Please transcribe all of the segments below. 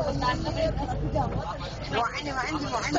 我爱你我爱你我爱你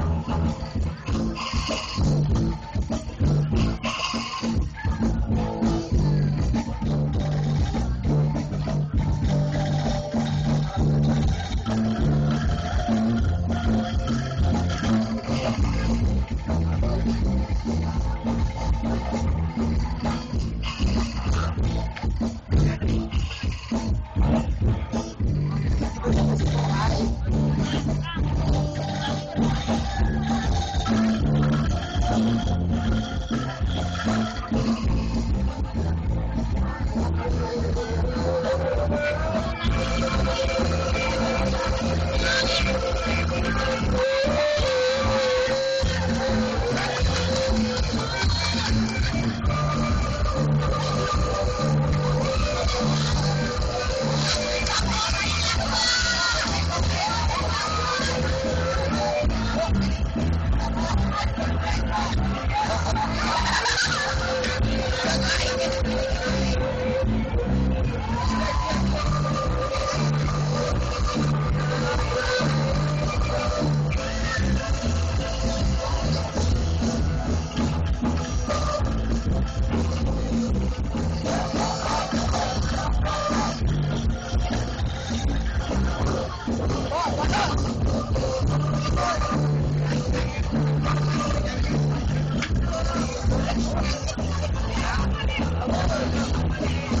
Thank you.